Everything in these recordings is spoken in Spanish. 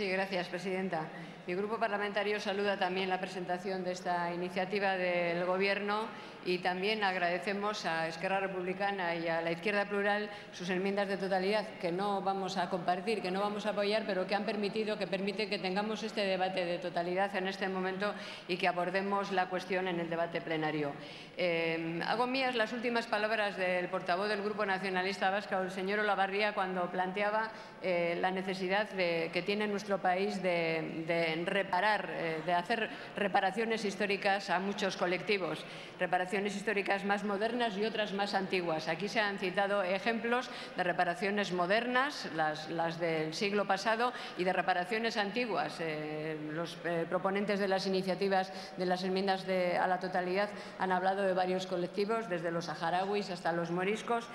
Sí, gracias, presidenta. Mi grupo parlamentario saluda también la presentación de esta iniciativa del Gobierno y también agradecemos a Esquerra Republicana y a la Izquierda Plural sus enmiendas de totalidad que no vamos a compartir, que no vamos a apoyar, pero que han permitido, que permiten que tengamos este debate de totalidad en este momento y que abordemos la cuestión en el debate plenario. Eh, hago mías las últimas palabras del portavoz del Grupo Nacionalista Vasco, el señor Olavarría, cuando planteaba eh, la necesidad de, que tiene nuestro país de, reparar, eh, de hacer reparaciones históricas a muchos colectivos, reparaciones históricas más modernas y otras más antiguas. Aquí se han citado ejemplos de reparaciones modernas, las, del siglo pasado, y de reparaciones antiguas. Eh, los eh, proponentes de las iniciativas de las enmiendas a la totalidad han hablado de varios colectivos, desde los saharauis hasta los moriscos.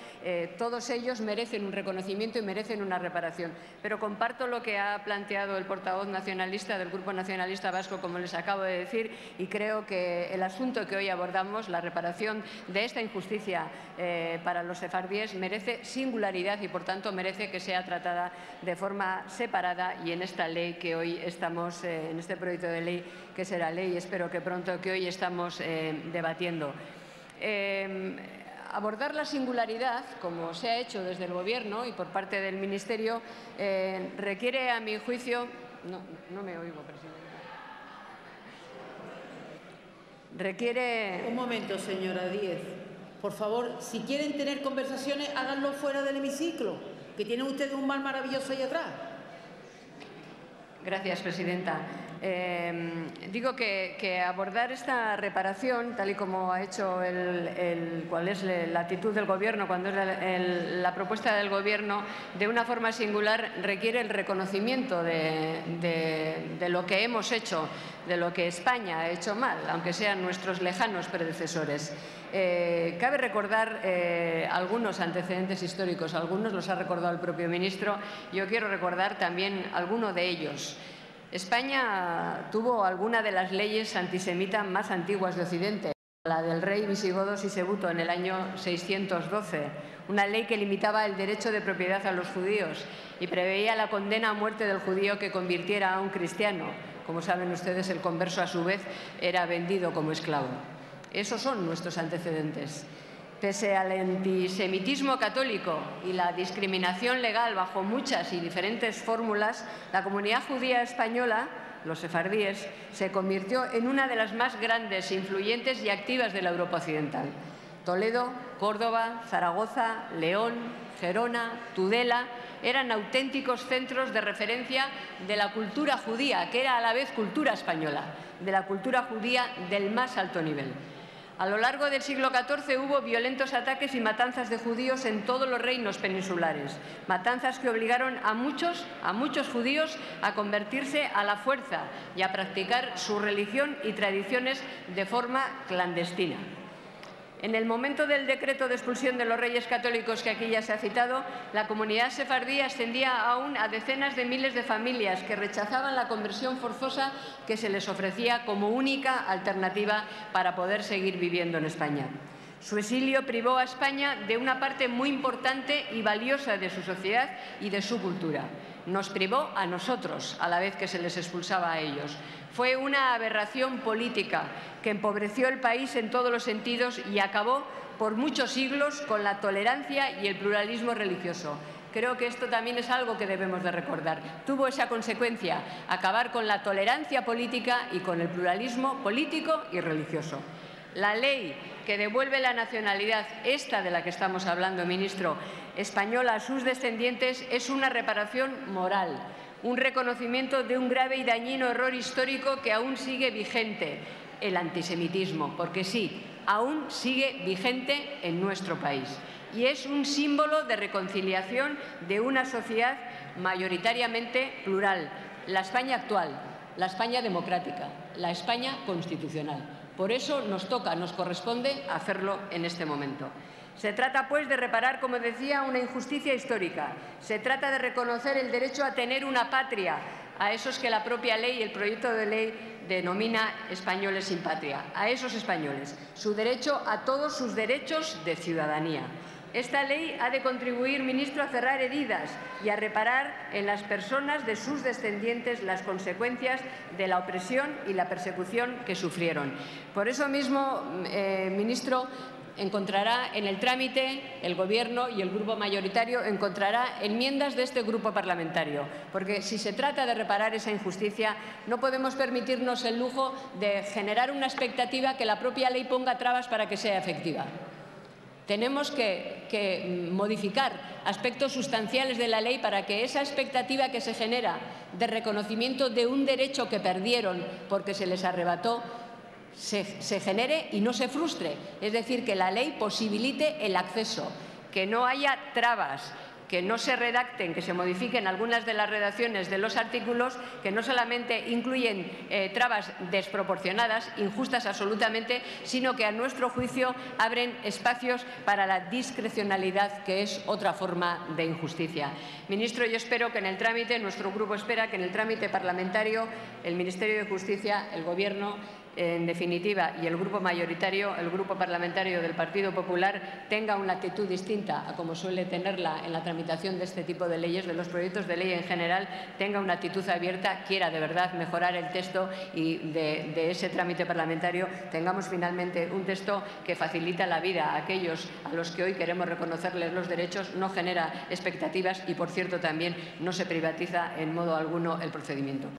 Todos ellos merecen un reconocimiento y merecen una reparación. Pero comparto lo que ha planteado el portavoz nacionalista del Grupo Nacionalista Vasco, como les acabo de decir, y creo que el asunto que hoy abordamos, la reparación de esta injusticia eh, para los sefardíes, merece singularidad y, por tanto, merece que sea tratada de forma separada y en esta ley que hoy estamos, eh, en este proyecto de ley que será ley, espero que pronto, que hoy estamos eh, debatiendo. Abordar la singularidad, como se ha hecho desde el Gobierno y por parte del Ministerio, eh, requiere, a mi juicio... No, no me oigo, presidente. Requiere... Un momento, señora Díez. Por favor, si quieren tener conversaciones, háganlo fuera del hemiciclo, que tienen ustedes un mal maravilloso ahí atrás. Gracias, presidenta. Eh, digo que, abordar esta reparación, tal y como ha hecho el, cuál es la actitud del Gobierno, cuando es la, propuesta del Gobierno, de una forma singular requiere el reconocimiento de lo que hemos hecho, de lo que España ha hecho mal, aunque sean nuestros lejanos predecesores. Eh, cabe recordar eh, algunos antecedentes históricos, algunos los ha recordado el propio ministro, yo quiero recordar también alguno de ellos. España tuvo alguna de las leyes antisemitas más antiguas de Occidente, la del rey visigodo Sisebuto en el año 612, una ley que limitaba el derecho de propiedad a los judíos y preveía la condena a muerte del judío que convirtiera a un cristiano. Como saben ustedes, el converso a su vez era vendido como esclavo. Esos son nuestros antecedentes. Pese al antisemitismo católico y la discriminación legal bajo muchas y diferentes fórmulas, la comunidad judía española, los sefardíes, se convirtió en una de las más grandes, influyentes y activas de la Europa occidental. Toledo, Córdoba, Zaragoza, León, Gerona, Tudela eran auténticos centros de referencia de la cultura judía, que era a la vez cultura española, de la cultura judía del más alto nivel. A lo largo del siglo XIV hubo violentos ataques y matanzas de judíos en todos los reinos peninsulares, matanzas que obligaron a muchos, a muchos judíos a convertirse a la fuerza y a practicar su religión y tradiciones de forma clandestina. En el momento del decreto de expulsión de los reyes católicos que aquí ya se ha citado, la comunidad sefardí ascendía aún a decenas de miles de familias que rechazaban la conversión forzosa que se les ofrecía como única alternativa para poder seguir viviendo en España. Su exilio privó a España de una parte muy importante y valiosa de su sociedad y de su cultura. Nos privó a nosotros a la vez que se les expulsaba a ellos. Fue una aberración política que empobreció el país en todos los sentidos y acabó por muchos siglos con la tolerancia y el pluralismo religioso. Creo que esto también es algo que debemos de recordar. Tuvo esa consecuencia, acabar con la tolerancia política y con el pluralismo político y religioso. La ley que devuelve la nacionalidad, esta de la que estamos hablando, ministro, española a sus descendientes, es una reparación moral, un reconocimiento de un grave y dañino error histórico que aún sigue vigente, el antisemitismo, porque sí, aún sigue vigente en nuestro país. Y es un símbolo de reconciliación de una sociedad mayoritariamente plural, la España actual, la España democrática, la España constitucional. Por eso nos toca, nos corresponde hacerlo en este momento. Se trata, pues, de reparar, como decía, una injusticia histórica. Se trata de reconocer el derecho a tener una patria a esos que la propia ley, el proyecto de ley, denomina españoles sin patria, a esos españoles, su derecho a todos sus derechos de ciudadanía. Esta ley ha de contribuir, ministro, a cerrar heridas y a reparar en las personas de sus descendientes las consecuencias de la opresión y la persecución que sufrieron. Por eso mismo, eh, ministro, encontrará en el trámite, el Gobierno y el Grupo mayoritario encontrará enmiendas de este Grupo parlamentario, porque si se trata de reparar esa injusticia no podemos permitirnos el lujo de generar una expectativa que la propia ley ponga trabas para que sea efectiva. Tenemos que, modificar aspectos sustanciales de la ley para que esa expectativa que se genera de reconocimiento de un derecho que perdieron porque se les arrebató se, genere y no se frustre. Es decir, que la ley posibilite el acceso, que no haya trabas, que no se redacten, que se modifiquen algunas de las redacciones de los artículos que no solamente incluyen eh, trabas desproporcionadas, injustas absolutamente, sino que a nuestro juicio abren espacios para la discrecionalidad, que es otra forma de injusticia. Ministro, yo espero que en el trámite, nuestro grupo espera que en el trámite parlamentario el Ministerio de Justicia, el Gobierno, en definitiva, y el grupo mayoritario, el grupo parlamentario del Partido Popular, tenga una actitud distinta a como suele tenerla en la tramitación de este tipo de leyes, de los proyectos de ley en general, tenga una actitud abierta, quiera de verdad mejorar el texto y de, ese trámite parlamentario tengamos finalmente un texto que facilita la vida a aquellos a los que hoy queremos reconocerles los derechos, no genera expectativas y, por cierto, también no se privatiza en modo alguno el procedimiento.